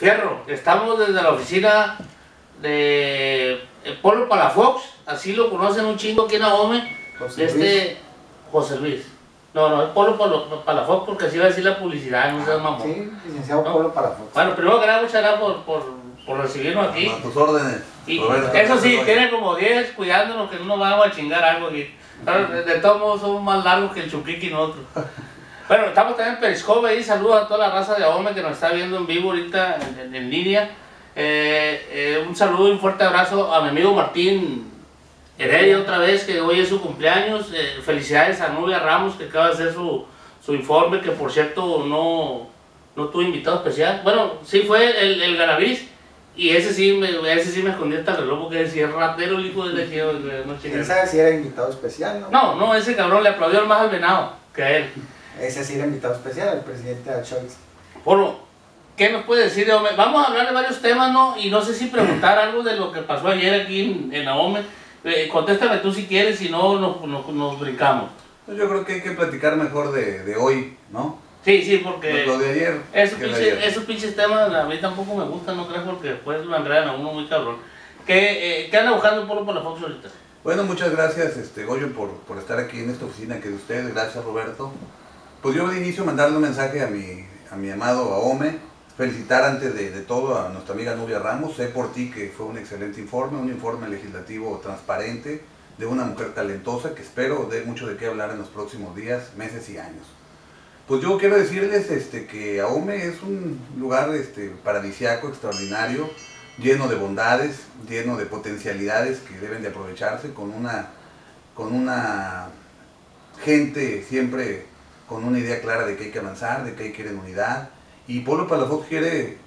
Fierro, estamos desde la oficina de eh, Polo Palafox, así lo conocen un chingo aquí en Ahome, José de este José Luis. No, no, es Polo Palafox porque así va a decir la publicidad, no seas mamón. Sí, licenciado No. Polo para Fox. Bueno, primero que nada, muchas gracias por, por, por recibirnos aquí. A tus órdenes. Y eso sí, tiene como 10 cuidándonos que no nos vamos a chingar algo aquí. Pero de, de todos modos somos más largos que el Chuquiqui y nosotros. Bueno, estamos también en Periscope ahí, saludos a toda la raza de Ahome que nos está viendo en vivo ahorita en, en- línea. Eh, eh, un saludo y un fuerte abrazo a mi amigo Martín Heredia otra vez, que hoy es su cumpleaños. Eh, felicidades a Nubia Ramos que acaba de hacer su, su informe, que por cierto no, no tuvo invitado especial. Bueno, sí fue el, el Garaviz. Y ese sí, me, ese sí me escondí hasta el reloj porque decía ratero el hijo de la que no ¿Quién chingas". sabe si era invitado especial, no? No, no, ese cabrón le aplaudió más al venado que a él. Ese sí era invitado especial, el presidente de Choice. Bueno, ¿qué nos puede decir de Ahome? Vamos a hablar de varios temas, ¿no? Y no sé si preguntar algo de lo que pasó ayer aquí en, en Ahome. Eh, contéstame tú si quieres, si no, nos, nos, nos brincamos. Pues Yo creo que hay que platicar mejor de, de hoy, ¿no? Sí, sí, porque Lo de ayer. esos, que de pinches, ayer. esos pinches temas a mí tampoco me gustan, no creo, porque después lo enredan a uno muy cabrón. ¿Qué, eh, ¿qué anda buscando Polo por la Fox ahorita? Bueno, muchas gracias, este, Goyo, por, por estar aquí en esta oficina que es de ustedes. Gracias, Roberto. Pues yo de inicio mandarle un mensaje a mi, a mi amado Aome, felicitar antes de, todo a nuestra amiga Nubia Ramos. Sé por ti que fue un excelente informe, un informe legislativo transparente de una mujer talentosa que espero dé mucho de qué hablar en los próximos días, meses y años. Pues yo quiero decirles este, que Ahome es un lugar este, paradisiaco, extraordinario, lleno de bondades, lleno de potencialidades que deben de aprovecharse con una, con una gente siempre con una idea clara de que hay que avanzar, de que hay que ir en unidad. Y Polo Palafox quiere,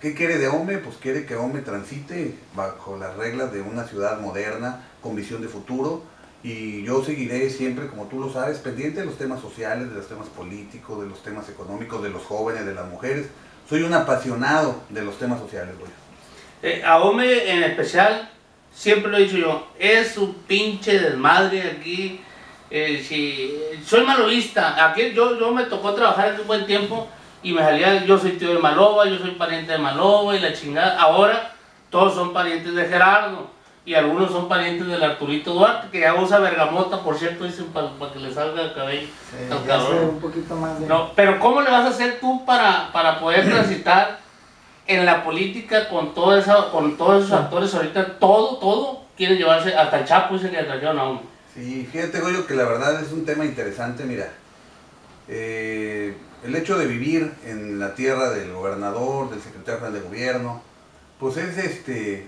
¿qué quiere de Ome? Pues quiere que Ome transite bajo las reglas de una ciudad moderna, con visión de futuro. Y yo seguiré siempre, como tú lo sabes, pendiente de los temas sociales, de los temas políticos, de los temas económicos, de los jóvenes, de las mujeres. Soy un apasionado de los temas sociales, güey. Eh, Ahome en especial, siempre lo he dicho yo, es un pinche desmadre aquí. Eh, si, soy malovista, aquí yo, yo me tocó trabajar un buen tiempo y me salía, yo soy tío de Maloba, yo soy pariente de Maloba y la chingada. Ahora todos son parientes de Gerardo y algunos son parientes del Arturito Duarte, que ya usa bergamota, por cierto, dicen para que le salga el cabello. Sí, Tan ya sé cabrón. un poquito más de... No, pero ¿cómo le vas a hacer tú para, para poder transitar en la política con, todo esa, con todos esos actores ahorita? Todo, todo quieren llevarse, hasta el Chapo dice que le trajeron a uno. Sí, fíjate, Goyo, que la verdad es un tema interesante. Mira, eh, el hecho de vivir en la tierra del gobernador, del secretario general de gobierno, pues es este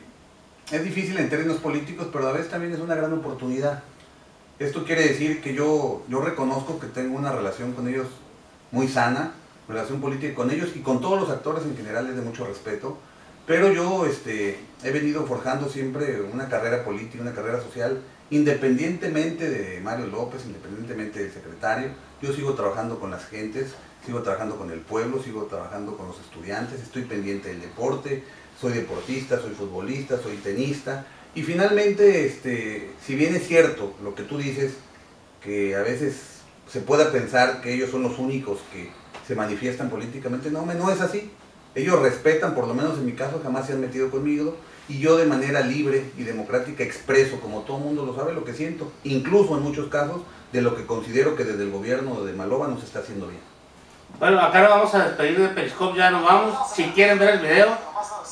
es difícil en términos políticos, pero a vez también es una gran oportunidad. Esto quiere decir que yo, yo reconozco que tengo una relación con ellos muy sana, relación política con ellos y con todos los actores en general es de mucho respeto, pero yo este, he venido forjando siempre una carrera política, una carrera social, independientemente de Mario López, independientemente del secretario, yo sigo trabajando con las gentes, sigo trabajando con el pueblo, sigo trabajando con los estudiantes, estoy pendiente del deporte, soy deportista, soy futbolista, soy tenista, y finalmente, este, si bien es cierto lo que tú dices, que a veces se pueda pensar que ellos son los únicos que se manifiestan políticamente, no, no es así. Ellos respetan, por lo menos en mi caso, jamás se han metido conmigo, y yo de manera libre y democrática expreso, como todo mundo lo sabe, lo que siento, incluso en muchos casos, de lo que considero que desde el gobierno de Maloba nos está haciendo bien. Bueno, acá nos vamos a despedir de Periscope, ya nos vamos. Si quieren ver el video,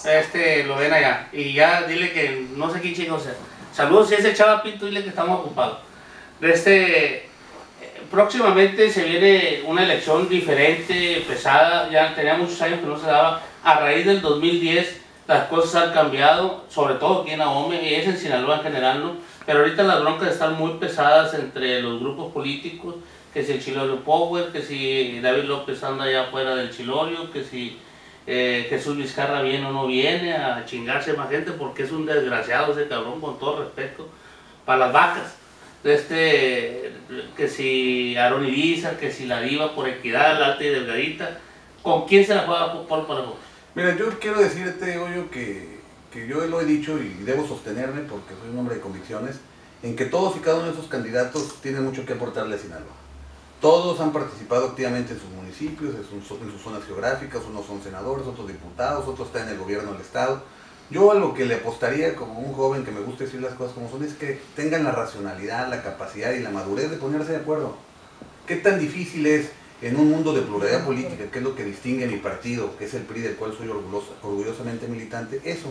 este, lo ven allá. Y ya dile que no sé qué chingo sea. Saludos, si es el Chava Pinto, dile que estamos ocupados. Este, próximamente se viene una elección diferente, pesada, ya tenía muchos años que no se daba. A raíz del 2010 las cosas han cambiado, sobre todo aquí en Ahome y es en Sinaloa en general. Pero ahorita las broncas están muy pesadas entre los grupos políticos, que si el Chilorio Power, que si David López anda allá afuera del Chilorio, que si eh, Jesús Vizcarra viene o no viene a chingarse más gente, porque es un desgraciado ese cabrón, con todo respeto, para las vacas. Este, que si Aaron Irizar, que si la diva por equidad, la alta y delgadita, ¿con quién se la juega Paul para vos? Mira, yo quiero decirte, Goyo, que, que yo lo he dicho y debo sostenerme porque soy un hombre de convicciones, en que todos y cada uno de esos candidatos tienen mucho que aportarle a Sinaloa. Todos han participado activamente en sus municipios, en sus, en sus zonas geográficas, unos son senadores, otros diputados, otros están en el gobierno del Estado. Yo a lo que le apostaría como un joven que me gusta decir las cosas como son es que tengan la racionalidad, la capacidad y la madurez de ponerse de acuerdo. ¿Qué tan difícil es en un mundo de pluralidad política, que es lo que distingue a mi partido, que es el PRI del cual soy orgulloso, orgullosamente militante? Eso.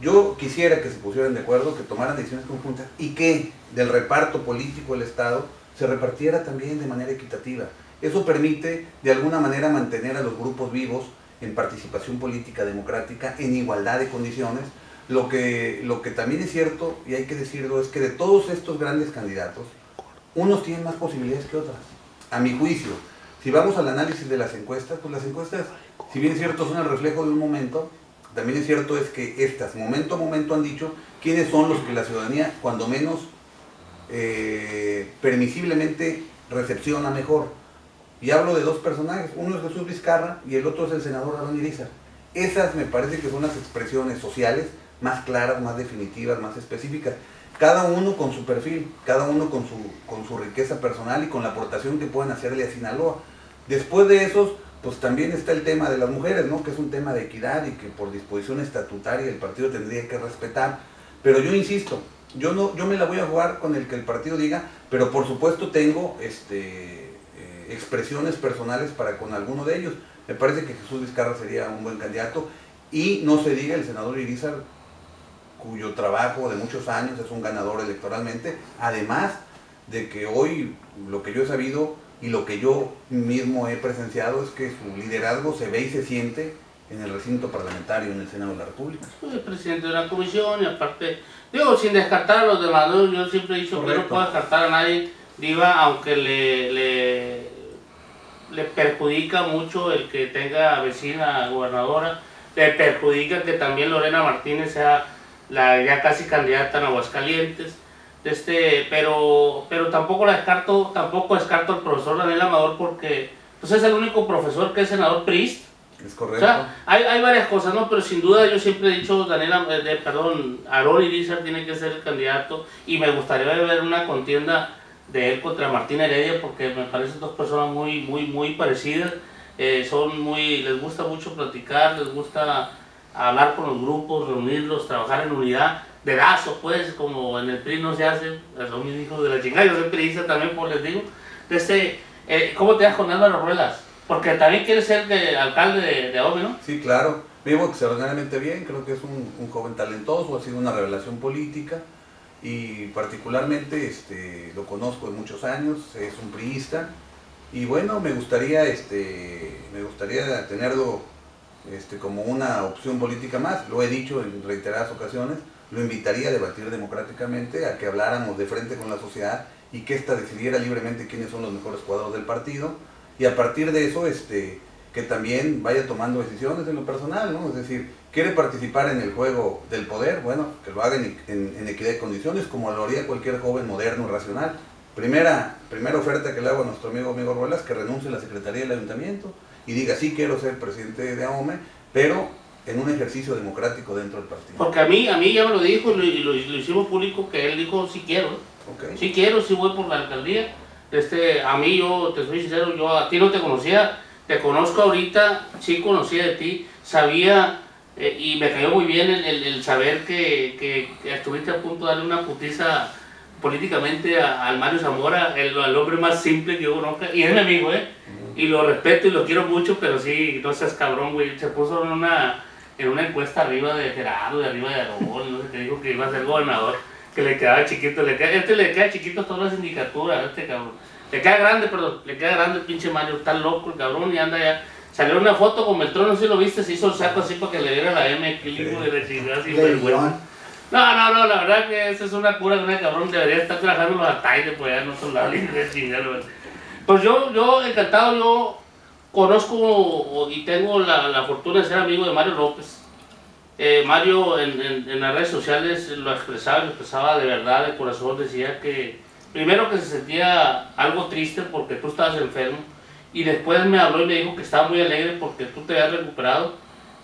Yo quisiera que se pusieran de acuerdo, que tomaran decisiones conjuntas y que del reparto político del Estado se repartiera también de manera equitativa. Eso permite de alguna manera mantener a los grupos vivos en participación política democrática en igualdad de condiciones. Lo que, lo que también es cierto, y hay que decirlo, es que de todos estos grandes candidatos, unos tienen más posibilidades que otras. A mi juicio, si vamos al análisis de las encuestas, pues las encuestas, si bien es cierto, son el reflejo de un momento, también es cierto es que estas, momento a momento, han dicho quiénes son los que la ciudadanía, cuando menos eh, permisiblemente, recepciona mejor. Y hablo de dos personajes, uno es Jesús Vizcarra y el otro es el senador Aaron Irizar. Esas me parece que son las expresiones sociales más claras, más definitivas, más específicas. Cada uno con su perfil, cada uno con su, con su riqueza personal y con la aportación que pueden hacerle a Sinaloa. Después de esos, pues también está el tema de las mujeres, ¿no? que es un tema de equidad y que por disposición estatutaria el partido tendría que respetar. Pero yo insisto, yo, no, yo me la voy a jugar con el que el partido diga, pero por supuesto tengo este, expresiones personales para con alguno de ellos. Me parece que Jesús Vizcarra sería un buen candidato y no se diga el senador Irizar, cuyo trabajo de muchos años es un ganador electoralmente, además de que hoy lo que yo he sabido y lo que yo mismo he presenciado es que su liderazgo se ve y se siente en el recinto parlamentario, en el Senado de la República. Soy presidente de una comisión y aparte, digo, sin descartar a los demás, yo siempre he dicho que no puedo descartar a nadie, diva, aunque le le perjudica mucho el que tenga vecina gobernadora, le perjudica que también Lorena Martínez sea la ya casi candidata en Aguascalientes, este, pero, pero tampoco la descarto, tampoco descarto al profesor Daniel Amador porque pues es el único profesor que es senador priest. Es correcto. O sea, hay, hay varias cosas, ¿no? Pero sin duda yo siempre he dicho, Daniel, eh, perdón, Aaron Irizar tiene que ser el candidato y me gustaría ver una contienda de él contra Martín Heredia porque me parecen dos personas muy, muy, muy parecidas. Eh, son muy, les gusta mucho platicar, les gusta hablar con los grupos, reunirlos, trabajar en unidad. De lazo, pues, como en el PRI no se hace, son mis hijos de la chingada, yo soy priista también, pues les digo. Este, eh, ¿Cómo te das con Álvaro Ruelas? Porque también quiere ser de, alcalde de, de ¿no? Sí, claro. Vivo extraordinariamente bien, creo que es un, un joven talentoso, ha sido una revelación política y particularmente este, lo conozco de muchos años, es un priista y bueno, me gustaría, este, me gustaría tenerlo este, como una opción política más, lo he dicho en reiteradas ocasiones, lo invitaría a debatir democráticamente, a que habláramos de frente con la sociedad y que ésta decidiera libremente quiénes son los mejores jugadores del partido y a partir de eso este, que también vaya tomando decisiones en lo personal, ¿no? es decir, quiere participar en el juego del poder, bueno, que lo haga en, equidad de condiciones, como lo haría cualquier joven moderno racional. Primera, primera oferta que le hago a nuestro amigo amigo Ruelas, que renuncie a la Secretaría del Ayuntamiento y diga, sí quiero ser presidente de AOME, pero en un ejercicio democrático dentro del partido. Porque a mí, a mí ya me lo dijo y lo, hicimos público, que él dijo, sí quiero, okay. sí quiero, sí voy por la alcaldía. Este, a mí, yo te soy sincero, yo a ti no te conocía, te conozco ahorita, sí conocía de ti, sabía eh, y me cayó muy bien el, saber que, estuviste a punto de darle una putiza políticamente al Mario Zamora, el, al hombre más simple que yo conozco, y es mi amigo, ¿eh? Y lo respeto y lo quiero mucho, pero sí, no seas cabrón, güey. Se puso en una, en una encuesta arriba de Gerardo, de arriba de Aragón, no sé, que dijo que iba a ser gobernador, que le quedaba chiquito, le queda, este le queda chiquito todas las sindicaturas, este cabrón. Le queda grande, perdón, le queda grande el pinche Mario, está loco el cabrón y anda ya Salió una foto con Beltrán, no sé si lo viste, se hizo el saco así para que le diera la M, equilibrio de la chingada, así bueno. No, no, no, la verdad que esa es una cura de una cabrón, debería estar trabajando los ataques, pues ya no son la de chingada. Pues yo, yo encantado, yo conozco y tengo la, la fortuna de ser amigo de Mario López. Eh, Mario en, en, en, las redes sociales lo expresaba, lo expresaba de verdad, de corazón, decía que primero que se sentía algo triste porque tú estabas enfermo y después me habló y me dijo que estaba muy alegre porque tú te habías recuperado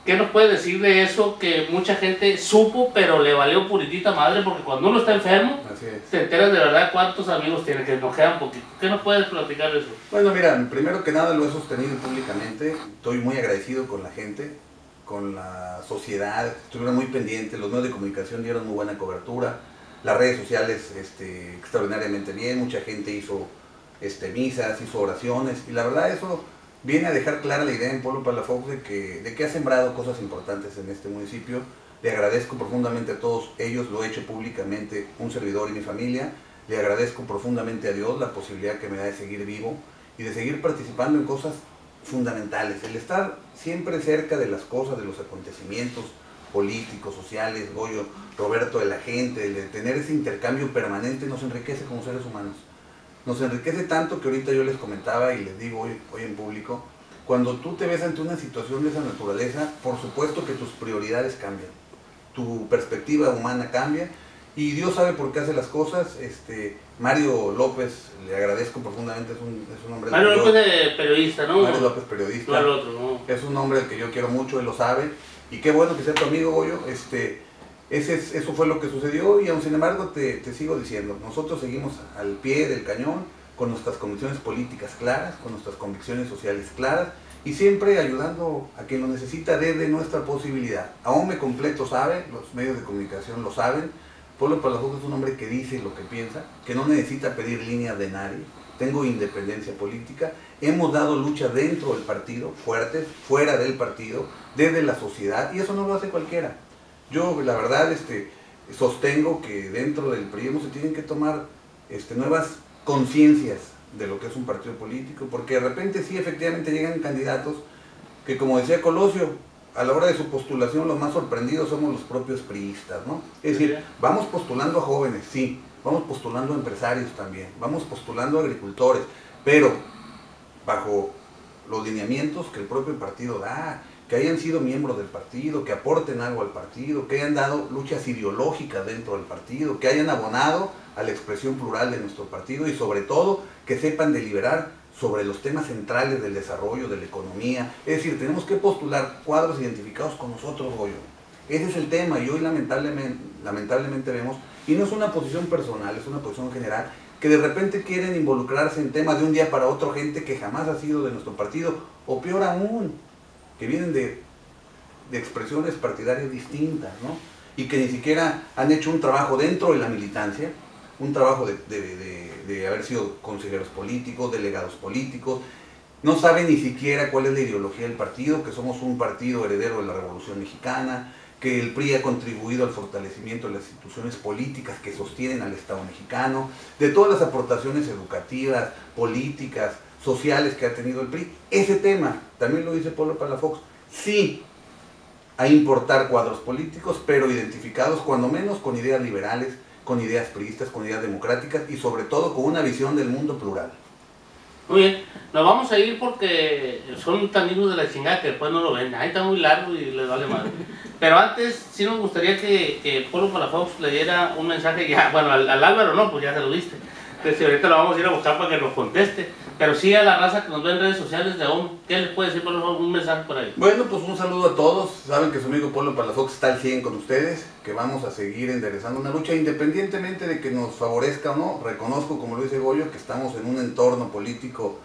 ¿Qué nos puede decir de eso que mucha gente supo, pero le valió puritita madre? Porque cuando uno está enfermo, es. te enteras de verdad cuántos amigos tiene, que nos quedan poquito. ¿Qué nos puedes platicar de eso? Bueno, mira, primero que nada lo he sostenido públicamente. Estoy muy agradecido con la gente, con la sociedad. Estuvieron muy pendientes. Los medios de comunicación dieron muy buena cobertura. Las redes sociales este, extraordinariamente bien. Mucha gente hizo este, misas, hizo oraciones. Y la verdad eso viene a dejar clara la idea en Pueblo Palafox de que, de que ha sembrado cosas importantes en este municipio. Le agradezco profundamente a todos ellos, lo he hecho públicamente un servidor y mi familia. Le agradezco profundamente a Dios la posibilidad que me da de seguir vivo y de seguir participando en cosas fundamentales. El estar siempre cerca de las cosas, de los acontecimientos políticos, sociales, Goyo, Roberto, de la gente, el de tener ese intercambio permanente nos enriquece como seres humanos. Nos enriquece tanto que ahorita yo les comentaba y les digo hoy, hoy en público, cuando tú te ves ante una situación de esa naturaleza, por supuesto que tus prioridades cambian, tu perspectiva humana cambia y Dios sabe por qué hace las cosas. Este, Mario López, le agradezco profundamente, es un, es un hombre... Mario que yo- López de periodista, ¿no? Mario López, periodista. No el otro, ¿no? Es un hombre al que yo quiero mucho, él lo sabe. Y qué bueno que sea tu amigo, Goyo. Este, eso fue lo que sucedió y aún sin embargo te, te sigo diciendo, nosotros seguimos al pie del cañón con nuestras convicciones políticas claras, con nuestras convicciones sociales claras y siempre ayudando a quien lo necesita desde nuestra posibilidad. Aún me completo sabe, los medios de comunicación lo saben, Pablo Palafox es un hombre que dice lo que piensa, que no necesita pedir líneas de nadie, tengo independencia política, hemos dado lucha dentro del partido, fuertes, fuera del partido, desde la sociedad, y eso no lo hace cualquiera. Yo, la verdad, este, sostengo que dentro del PRI se tienen que tomar este, nuevas conciencias de lo que es un partido político, porque de repente sí, efectivamente llegan candidatos que, como decía Colosio, a la hora de su postulación los más sorprendidos somos los propios priistas, ¿no? Es decir, vamos postulando a jóvenes, sí, vamos postulando a empresarios también, vamos postulando a agricultores, pero bajo los lineamientos que el propio partido da, que hayan sido miembros del partido, que aporten algo al partido, que hayan dado luchas ideológicas dentro del partido, que hayan abonado a la expresión plural de nuestro partido y sobre todo que sepan deliberar sobre los temas centrales del desarrollo, de la economía. Es decir, tenemos que postular cuadros identificados con nosotros, Goyo. Ese es el tema y hoy lamentablemente, lamentablemente vemos, y no es una posición personal, es una posición general, que de repente quieren involucrarse en temas de un día para otro gente que jamás ha sido de nuestro partido, o peor aún, que vienen de, expresiones partidarias distintas, ¿no? Y que ni siquiera han hecho un trabajo dentro de la militancia, un trabajo de- de haber sido consejeros políticos, delegados políticos, no saben ni siquiera cuál es la ideología del partido, que somos un partido heredero de la Revolución Mexicana, que el PRI ha contribuido al fortalecimiento de las instituciones políticas que sostienen al Estado mexicano, de todas las aportaciones educativas, políticas, sociales que ha tenido el PRI. Ese tema, también lo dice Pablo Palafox, sí a importar cuadros políticos, pero identificados cuando menos con ideas liberales, con ideas priistas, con ideas democráticas y sobre todo con una visión del mundo plural. Muy bien, nos vamos a ir porque son tan hijos de la chingada que después no lo ven. Ahí está muy largo y les vale madre. Pero antes sí nos gustaría que, que Polo Palafox le diera un mensaje ya, bueno, al, al Álvaro no, pues ya se lo diste. Entonces ahorita lo vamos a ir a buscar para que nos conteste. Pero sí a la raza que nos ve en redes sociales de aún, ¿qué les puede decir un mensaje por ahí? Bueno, pues un saludo a todos. Saben que su amigo Polo Palafox está al 100 con ustedes, que vamos a seguir enderezando una lucha independientemente de que nos favorezca o no. Reconozco, como lo dice Goyo, que estamos en un entorno político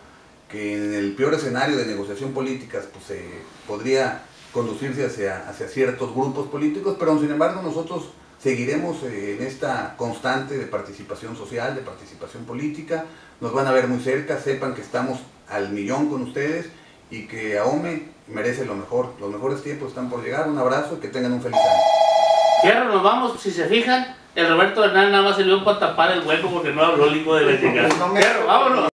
que en el peor escenario de negociación políticas pues se podría conducirse hacia, hacia ciertos grupos políticos, pero sin embargo nosotros seguiremos eh, en esta constante de participación social, de participación política, nos van a ver muy cerca, sepan que estamos al millón con ustedes y que AOME merece lo mejor, los mejores tiempos están por llegar, un abrazo y que tengan un feliz año. Fierro, nos vamos, si se fijan, el Roberto Hernán nada más sirvió para tapar el hueco porque no habló el hijo de la chingada. No me- Fierro, vámonos.